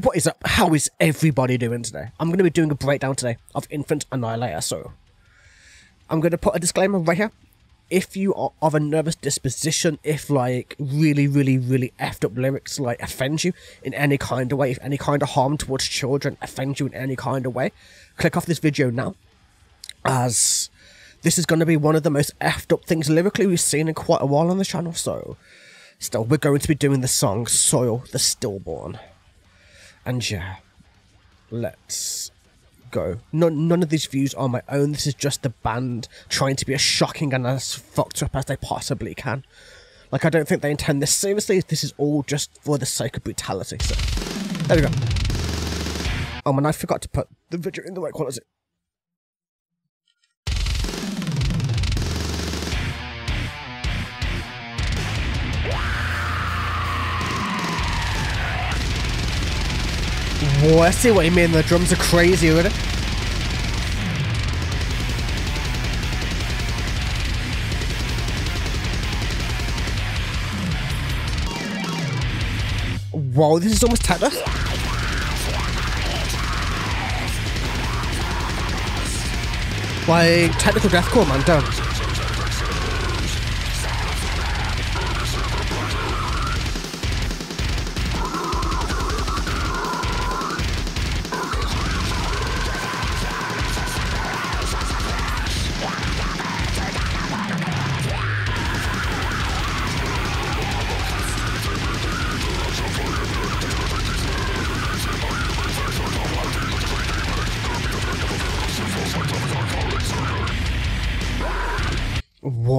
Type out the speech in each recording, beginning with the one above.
What is up? How is everybody doing today? I'm going to be doing a breakdown today of Infant Annihilator, so I'm going to put a disclaimer right here. If you are of a nervous disposition, if like really, really, really effed up lyrics like offend you in any kind of way, if any kind of harm towards children offend you in any kind of way, click off this video now, as this is going to be one of the most effed up things lyrically we've seen in quite a while on the channel, so still, we're going to be doing the song Soil the Stillborn. And yeah, let's go. None, none of these views are my own. This is just the band trying to be as shocking and as fucked up as they possibly can. Like, I don't think they intend this seriously. This is all just for the sake of brutality. So, there we go. Oh man, I forgot to put the video in the right quality. Whoa, I see what you mean. The drums are crazy with it. Whoa, this is almost techno. Like technical deathcore, man, done.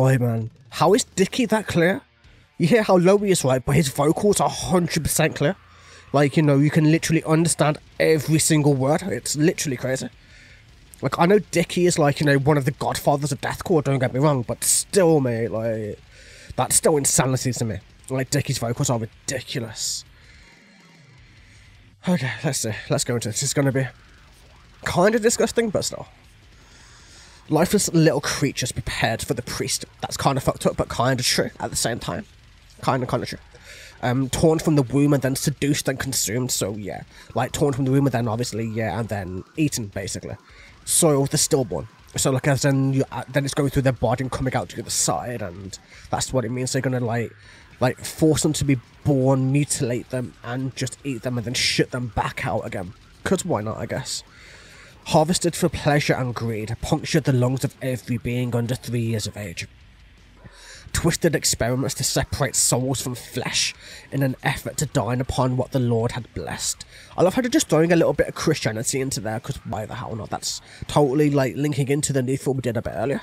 Why, man? How is Dickie that clear? You hear how low he is, right? But his vocals are 100% clear. Like, you know, you can literally understand every single word. It's literally crazy. Like, I know Dickie is like, you know, one of the godfathers of deathcore, don't get me wrong, but still, mate, like, that's still insanity to me. Like, Dickie's vocals are ridiculous. Okay, let's see. Let's go into this. It's going to be kind of disgusting, but still. Lifeless little creatures prepared for the priest. That's kind of fucked up, but kind of true at the same time. Kind of, kind of true. Um, torn from the womb and then seduced and consumed. So yeah, like torn from the womb and then obviously yeah, and then eaten basically. Soil the stillborn. So like as then you uh, then it's going through their body and coming out to the other side, and that's what it means. They're gonna like like force them to be born, mutilate them, and just eat them and then shit them back out again. Cause why not? I guess harvested for pleasure and greed, punctured the lungs of every being under three years of age. Twisted experiments to separate souls from flesh in an effort to dine upon what the Lord had blessed. I love how they're just throwing a little bit of Christianity into there, because why the hell not? That's totally like linking into the new film we did a bit earlier.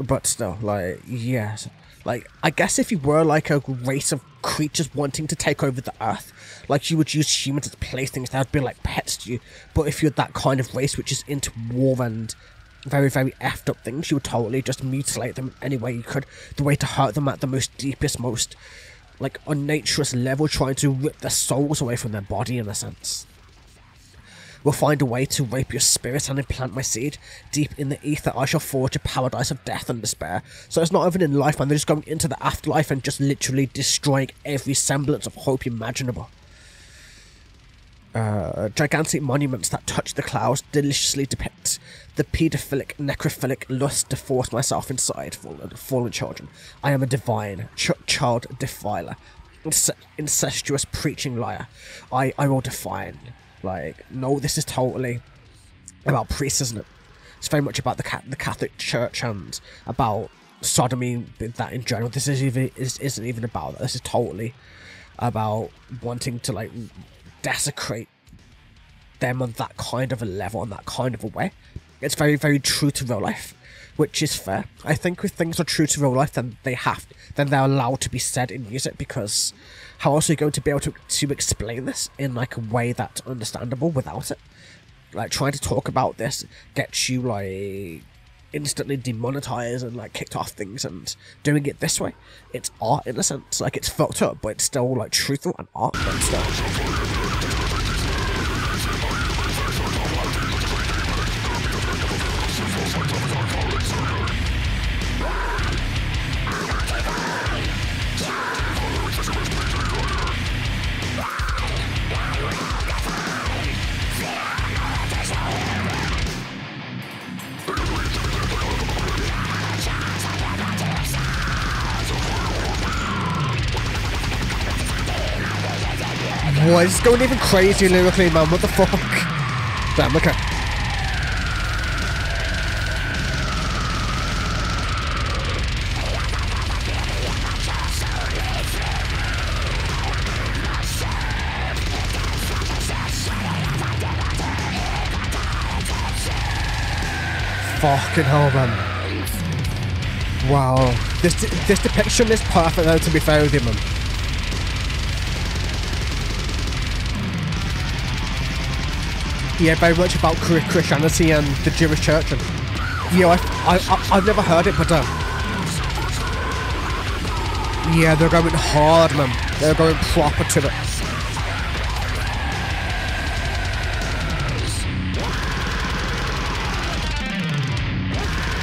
But still, like, yes. Like, I guess if you were like a race of creatures wanting to take over the earth, like you would use humans as playthings, that would be like pets to you. But if you're that kind of race which is into war and very, very effed up things, you would totally just mutilate them any way you could. The way to hurt them at the most deepest, most like unnaturous level, trying to rip their souls away from their body in a sense will find a way to rape your spirit and implant my seed. Deep in the ether, I shall forge a paradise of death and despair. So it's not even in life, man. They're just going into the afterlife and just literally destroying every semblance of hope imaginable. Uh, gigantic monuments that touch the clouds deliciously depict the paedophilic, necrophilic lust to force myself inside fallen, fallen children. I am a divine ch child defiler, ince incestuous preaching liar. I, I will define like, no, this is totally about priests, isn't it? It's very much about the the Catholic Church and about sodomy, that in general. This is even is, isn't even about that. This is totally about wanting to like desecrate them on that kind of a level, on that kind of a way. It's very, very true to real life, which is fair. I think if things are true to real life, then they have, then they're allowed to be said in music because how else are you going to be able to, to explain this in like a way that's understandable without it? Like trying to talk about this gets you like instantly demonetized and like kicked off things and doing it this way. It's art in a sense. Like it's fucked up, but it's still like truthful and art and stuff. Boy, it's going even crazy lyrically, man. What the fuck? Damn, okay. Fucking hell, man. Wow. This this depiction is perfect though, to be fair with you, man. Yeah, very much about Christianity and the Jewish church. And, yeah, I, I, I, have never heard it, but um, yeah, they're going hard, man. They're going proper to it.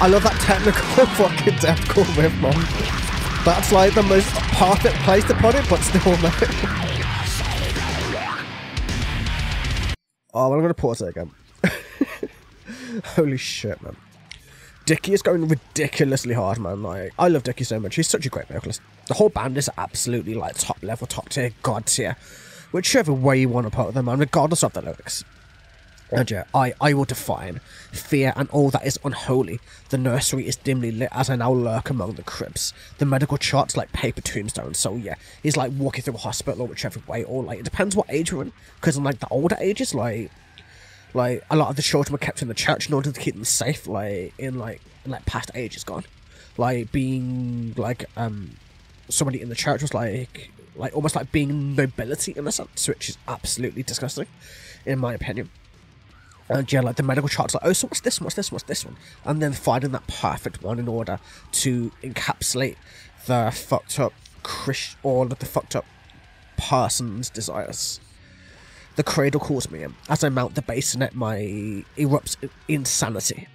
I love that technical fucking deathcore riff, man. That's like the most perfect place to put it, but still, man. Oh, I'm gonna pause it again. Holy shit, man. Dickie is going ridiculously hard, man. Like, I love Dickie so much. He's such a great vocalist. The whole band is absolutely like top level, top tier, god tier. Whichever way you want to put them, man, regardless of the lyrics. Yeah, I, I will define fear and all that is unholy. The nursery is dimly lit as I now lurk among the cribs. The medical charts like paper tombstones, so yeah, he's like walking through a hospital or whichever way, or like, it depends what age we're in. Because in like the older ages, like, like a lot of the children were kept in the church in order to keep them safe, like, in like, in, like past ages gone. Like, being like, um, somebody in the church was like, like almost like being nobility in a sense, which is absolutely disgusting, in my opinion. And yeah, like the medical charts, like, oh, so what's this what's this what's this one? And then finding that perfect one in order to encapsulate the fucked up Chris all of the fucked up person's desires. The cradle calls me in. As I mount the basin bassinet, my erupts insanity.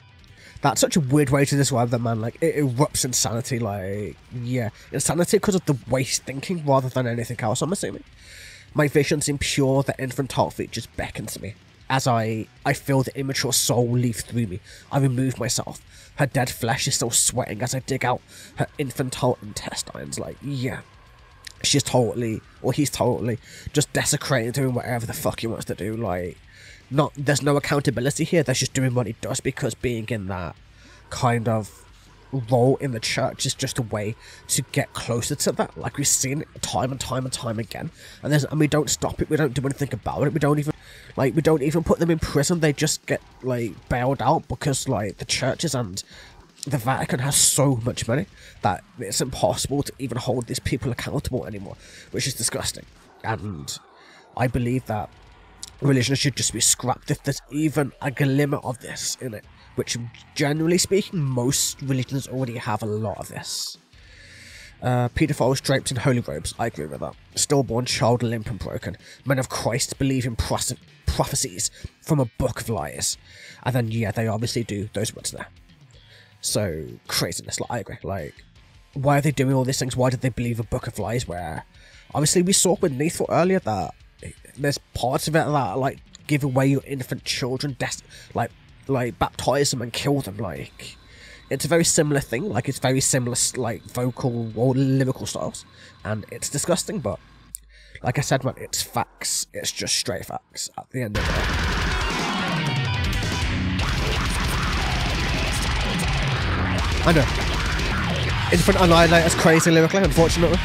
That's such a weird way to describe that man. Like it erupts insanity. Like yeah, insanity because of the waste thinking rather than anything else. I'm assuming. My vision's impure. The infantile features beckon to me as I, I feel the immature soul leave through me. I remove myself. Her dead flesh is still sweating as I dig out her infantile intestines. Like, yeah. She's totally, or he's totally, just desecrating, doing whatever the fuck he wants to do. Like, not, there's no accountability here. There's just doing what he does because being in that kind of role in the church is just a way to get closer to that. Like we've seen it time and time and time again. And there's and we don't stop it, we don't do anything about it, we don't even like we don't even put them in prison, they just get like bailed out because like the churches and the Vatican has so much money that it's impossible to even hold these people accountable anymore, which is disgusting. And I believe that religion should just be scrapped if there's even a glimmer of this in it which generally speaking, most religions already have a lot of this. Uh, pedophiles draped in holy robes, I agree with that. Stillborn child limp and broken. Men of Christ believe in prophecies from a book of lies. And then, yeah, they obviously do those words there. So, craziness, like, I agree. Like, why are they doing all these things? Why did they believe a book of lies where, obviously, we saw with Neithful earlier that there's parts of it that, like, give away your infant children, like, like baptize them and kill them like it's a very similar thing like it's very similar like vocal or lyrical styles and it's disgusting but like i said man it's facts. It's just straight facts at the end of day. I know. Infant annihilator's crazy lyrically unfortunately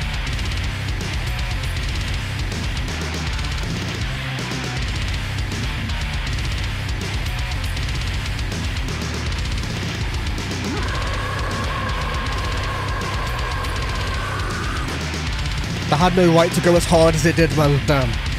had no right to go as hard as it did, well damn.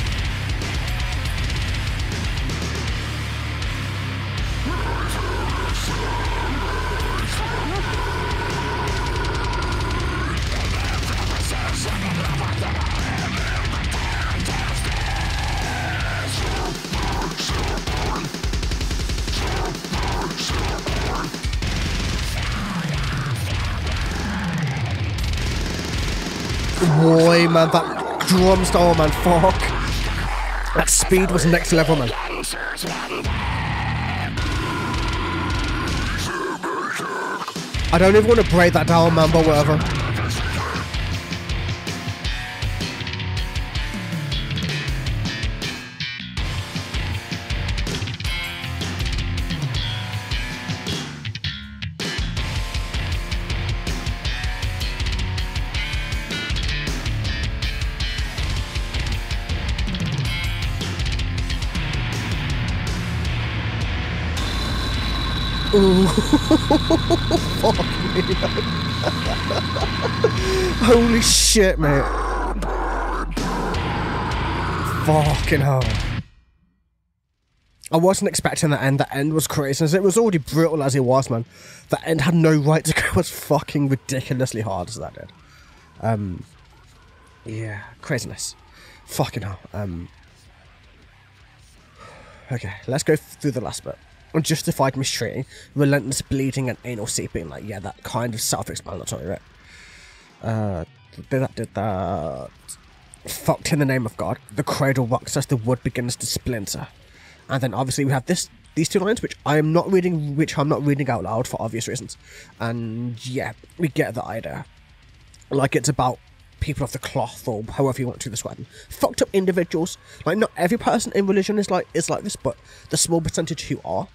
Man, that drum style, man, fuck. That speed was next level, man. I don't even want to break that down, man, but whatever. Ooh. Fuck me. Holy shit, mate. Fucking hell. I wasn't expecting that end. The end was crazy. It was already brutal as it was, man. That end had no right to go as fucking ridiculously hard as that did. Um, yeah, craziness. Fucking hell. Um, okay, let's go through the last bit. Unjustified mistreating, relentless bleeding, and anal seeping. Like, yeah, that kind of self-explanatory, right? Uh, did that, did that. Fucked in the name of God. The cradle rocks as the wood begins to splinter. And then obviously we have this these two lines, which I am not reading, which I'm not reading out loud for obvious reasons. And yeah, we get the idea. Like it's about people of the cloth, or however you want to describe them. Fucked up individuals. Like not every person in religion is like is like this, but the small percentage who are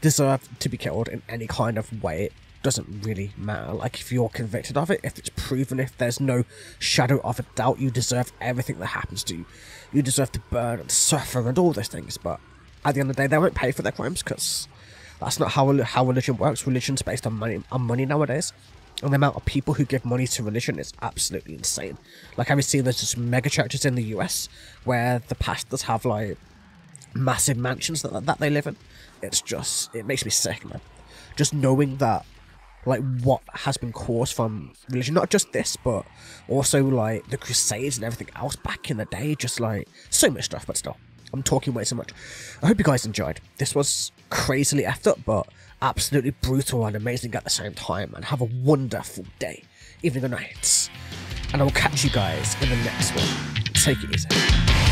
deserve to be killed in any kind of way. It doesn't really matter. Like if you're convicted of it, if it's proven, if there's no shadow of a doubt, you deserve everything that happens to you. You deserve to burn and suffer and all those things. But at the end of the day, they won't pay for their crimes because that's not how how religion works. Religion's based on money on money nowadays. And the amount of people who give money to religion is absolutely insane. Like, have you seen there's just mega churches in the US where the pastors have like massive mansions that that they live in? It's just it makes me sick, man. Just knowing that like what has been caused from religion, not just this, but also like the Crusades and everything else back in the day. Just like so much stuff, but still, I'm talking way so much. I hope you guys enjoyed. This was crazily effed up, but absolutely brutal and amazing at the same time. And have a wonderful day, evening or night. And I will catch you guys in the next one. Take it easy.